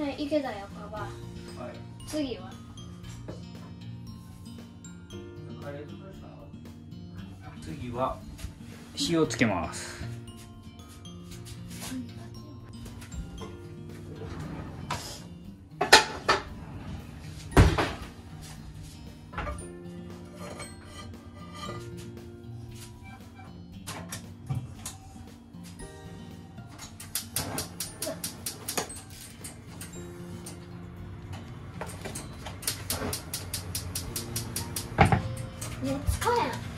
はい池田よかばはい。次は？次は塩つけます。ね使えん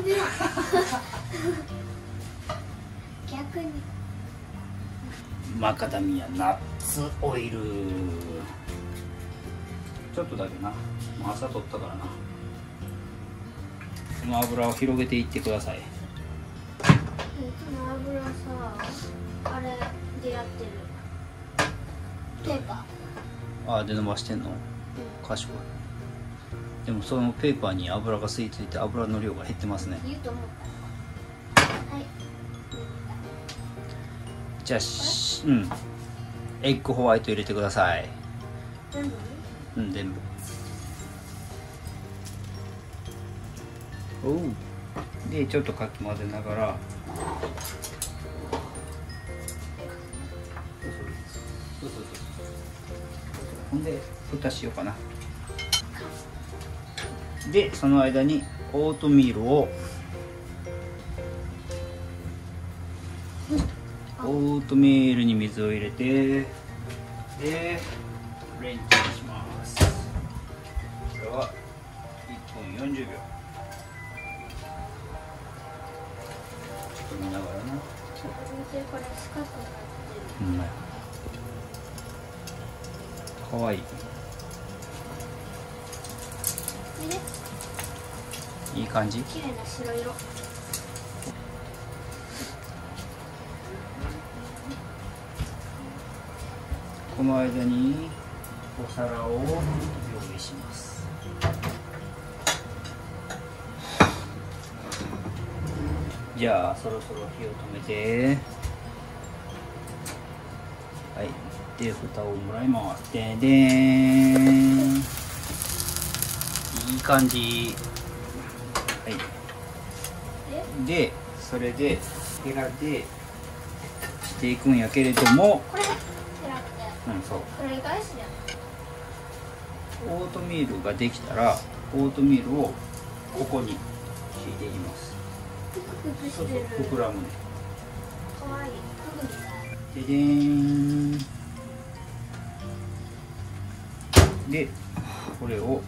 らなんでなん逆に。マカダミアナッツオイル。ちょっとだけな。朝取ったからな。この油を広げていってください。この油さあれでやってる。ペーパああで伸ばしてんの？賢いでもそのペーパーに油が吸い付いて油の量が減ってますね。言うと思ったはいじゃあしうん。エッグホワイト入れてください。全部。うん全部。おう。でちょっとかき混ぜながら。ほんで蓋しようかな。でその間にオートミールをオートミールに水を入れてでレンチンします。これは1分40秒。ちょっと見ながらな。うん。かわいいいい感じ？綺麗な白色。この間にお皿を用意します。じゃあそろそろ火を止めて。はい。で蓋をもらいます。ででいい感じはい。え？でそれでヘラでしていくんやけれどもこれうんそう。これ返しじゃん。オートミールができたらオートミールをここに敷いていきます。膨らむね。かわいい。ででーん。でこれを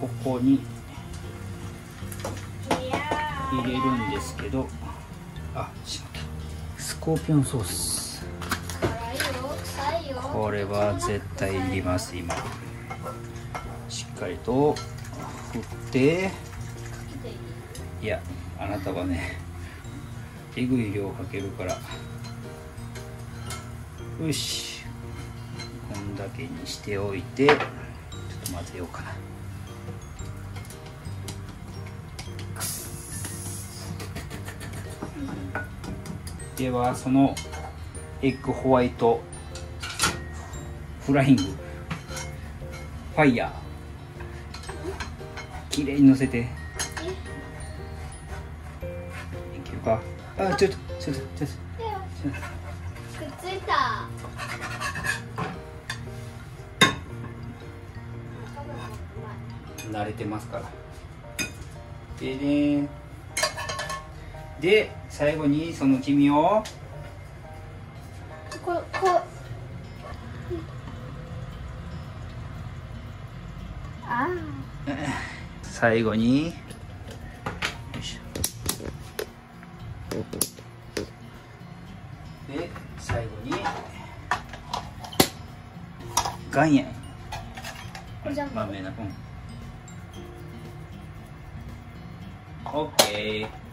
ここに入れるんですけどあしまった。スコーピオンソース。これは絶対いります今。しっかりと振って。いやあなたはねえぐい量かけるから。よし。こんだけにしておいて。ちょっと混ぜようかなではそのエッグホワイトフライングファイヤーきれいにのせて。いけるか？あちょっとちょっとちょっと。くっついた。と慣れてますから。でねで最後にその黄身をここあ最後にで最後に岩塩。これじゃん豆なうん。オッケー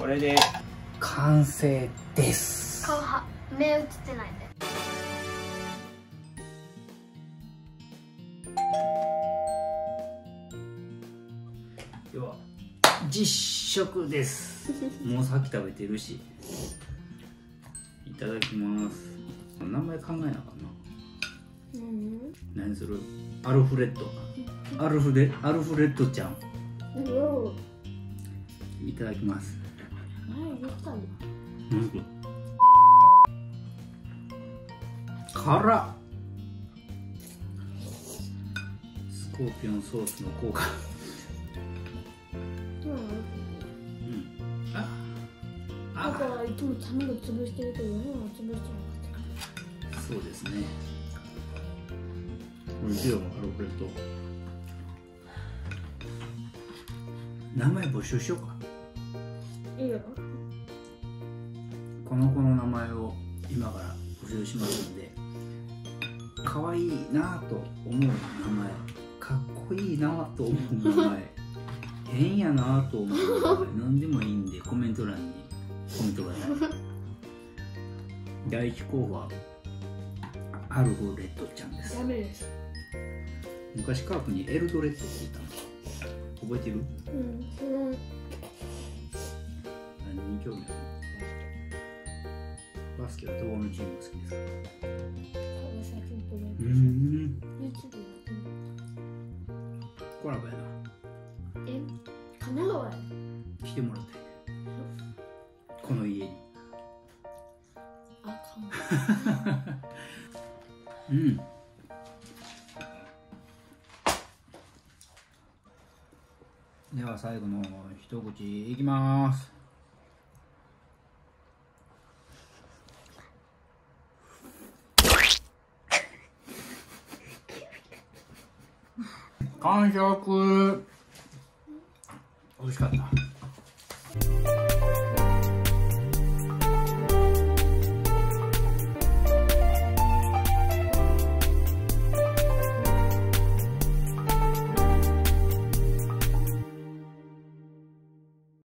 これで完成です。顔は目映ってないで。では実食です。もうさっき食べてるし。いただきます。名前考えなあかんな。うん何する？アルフレッド。アルフレアルフレッドちゃん。おいただきますうん辛っ。スコーピオンソースの効果。うんうん。あ。だかあ。らいつも卵潰してる潰してなかっそうですね。これでよアルフレッド名前募集しようか。たいいよこの子の名前を今から募集しますので可愛いなと思う名前かっこいいなと思う名前 変やなと思う名前何でもいいんでコメント欄にコメントください。第一候補はアルフレッドちゃんです。ダメです昔カープにエルドレッドって言ったの。覚えてる？うんうん。何に興味ある？バスケはどこのチームが好きですか？最近これうーん YouTube やってみコラボやな。たえ神奈川や来てもらって。この家に。あかんうん。では最後の一口いきます完食。美味しかった。